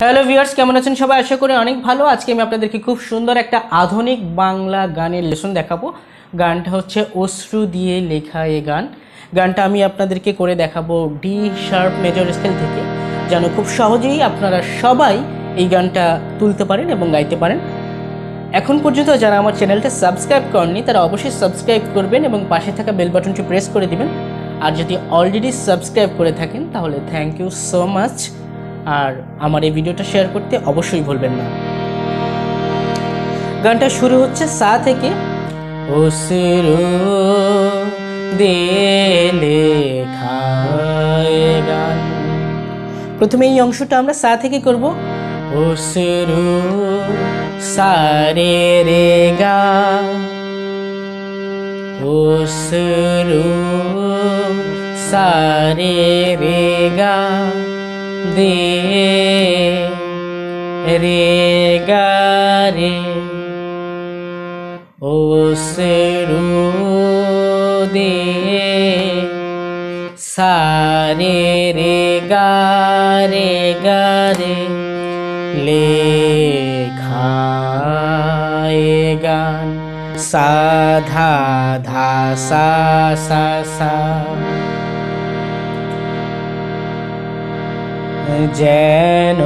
Hello viewers কেমন আছেন সবাই? আশা করি অনেক ভালো। আজকে আমি আপনাদেরকে খুব সুন্দর একটা আধুনিক বাংলা গানের লেসন দেখাবো। গানটা হচ্ছে অশ্রু দিয়ে লেখা এ গান। গানটা আমি আপনাদেরকে করে দেখাবো ডি শার্প মেজর স্কেল থেকে, যেন খুব সহজেই আপনারা সবাই এই গানটা তুলতে পারেন এবং গাইতে পারেন। এখন পর্যন্ত যারা আমার চ্যানেলটা সাবস্ক্রাইব করেননি, তারা অবশ্যই সাবস্ক্রাইব করবেন এবং পাশে থাকা বেল বাটনটি প্রেস করে দিবেন। আর যদি অলরেডি সাবস্ক্রাইব করে থাকেন, তাহলে থ্যাংক ইউ সো মাচ আর আমার এই ভিডিওটা শেয়ার করতে অবশ্যই ভুলবেন না। গানটা শুরু হচ্ছে সা থেকে। ও সিরু দেলে গান। প্রথমে এই অংশটা আমরা সা থেকে করব। ও সিরু রে গা। ও সিরু সারে রে গা। দে রে গা রে ও সেরু দে সারে রে গা রে গা রে লে খায় গান সাধা ধা যেন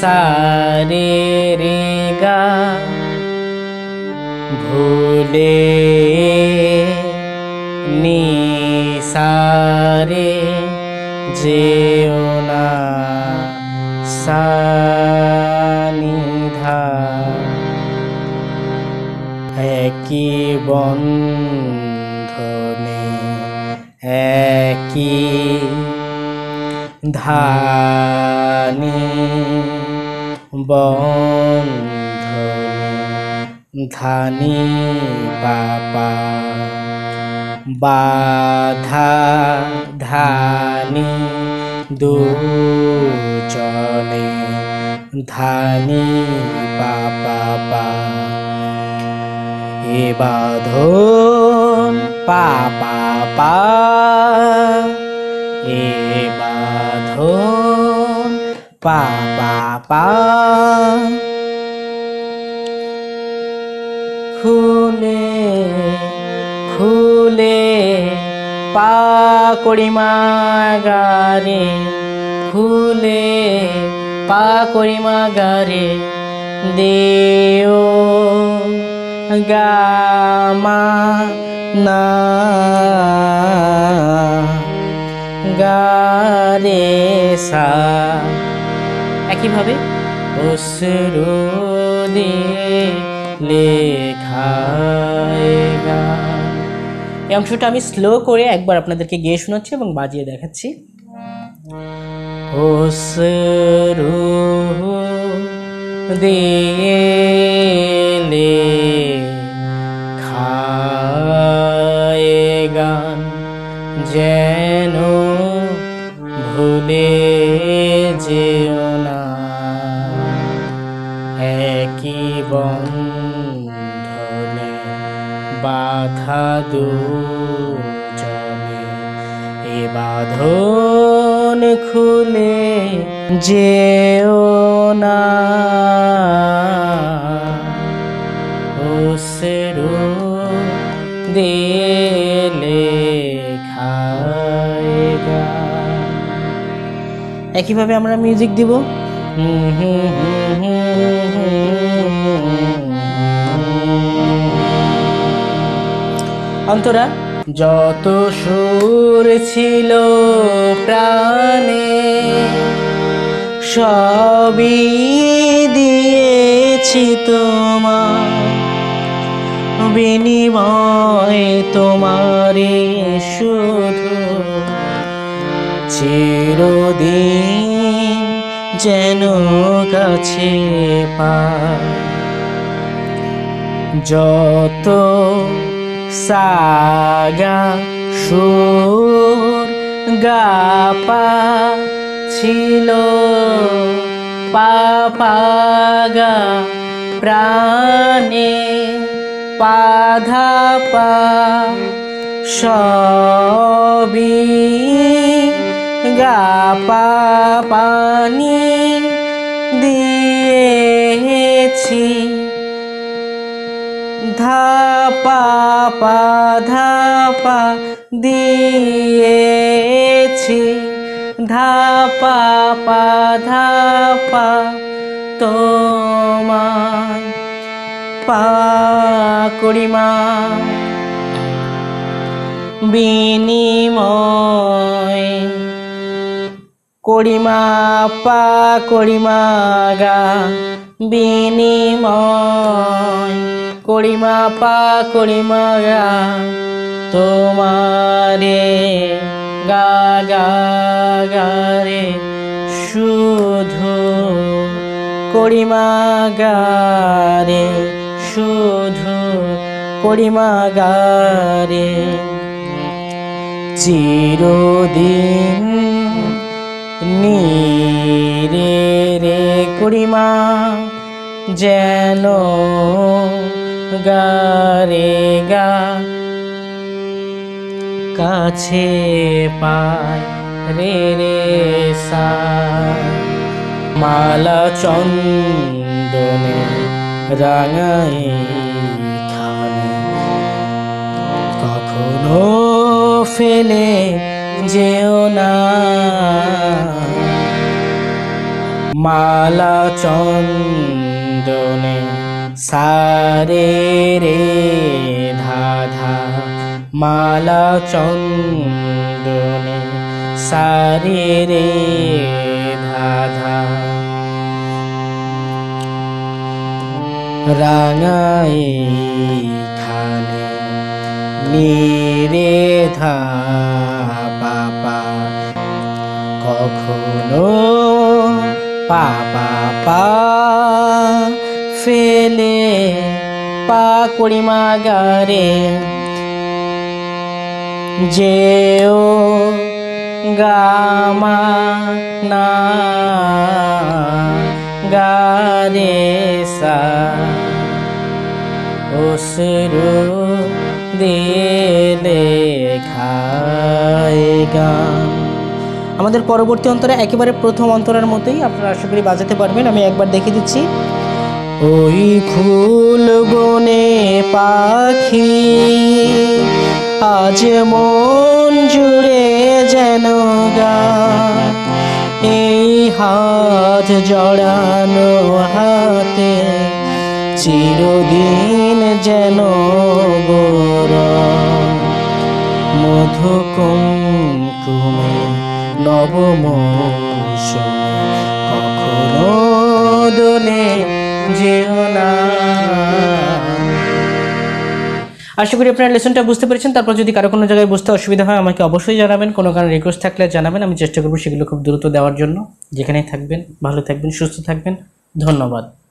সারে রে গা ভুলে নিসারে যেও না সানিধা। একই বন্ধনে একই ধানি বন্ধনে ধানি বাবা বাধা ধানি দুজনে ধানি বাবা এ বাঁধন পাপা পা। এ বাঁধন পাপা পা খুলে খুলে পা করিমা গারে খুলে পা করিমা গারে দেও গামা না গারে সা একইভাবে অশ্রু এই অংশটা আমি স্লো করে একবার আপনাদেরকে গিয়ে শোনাচ্ছি এবং বাজিয়ে দেখাচ্ছি। অশ্রু দিয়ে দুজনে এ বাঁধন খুলে যেও না ওসরু দেলে খায়গা একইভাবে আমরা মিউজিক দিব হুম হুম হুম হুম হুম অন্তরা? যত সুর ছিল প্রাণে, সবই দিয়েছি তোমার বিনিময় তোমারে শুধু চিরদিন যেন কাছে পা যত সাগা সুর গাপা ছিল। পাপাগা প্রাণে পাধা পা সবই গা পা পানি দিয়েছি। ধাপা পা ধাপা দিয়েছি। ধাপা পা ধাপা তোমায় পা করিমা বিনিময় করিমা পা করিমা গা। বিনিময় করিমা, পা করিমা গা, তোমারে গা গা গা রে। শুধু করিমা গা রে, শুধু করিমা গা রে। চিরদিন নীরে রে কুড়িমা যেন গারে গা। কাছে পায় রে রে সা মালা চন্দনে রাঙাই খানে। কখনো ফেলে যেও না। মালা চন্দনে সারে রে ধাধা, মালা চন্দনে। সারে রে ধাধা। রাঙাই খানে নিরে ধা পাপা কখনো পাপা পা ফেলে, পা করিমা গারে যেও গামা না গারে সা। গান। আমাদের পরবর্তী অন্তরে একেবারে প্রথম অন্তরের মতোই আপনারা আশা করি বাজাতে পারবেন। আমি একবার দেখে দিচ্ছি। ওই ফুল বনে পাখি আজ মন জুড়ে যেন গা। এই হাত জড়ানো হাতে চিরদিন যেন গোরা। কুমকুমে নবম কখনো দোলে আশা করি আপনারা লেসনটা বুঝতে পেরেছেন। তারপর যদি কারও কোনো জায়গায় বুঝতে অসুবিধা হয়, আমাকে অবশ্যই জানাবেন। কোনো কারণে রিকোয়েস্ট থাকলে জানাবেন। আমি চেষ্টা করব সেগুলো খুব দ্রুত দেওয়ার জন্য। যেখানেই থাকবেন, ভালো থাকবেন, সুস্থ থাকবেন। ধন্যবাদ।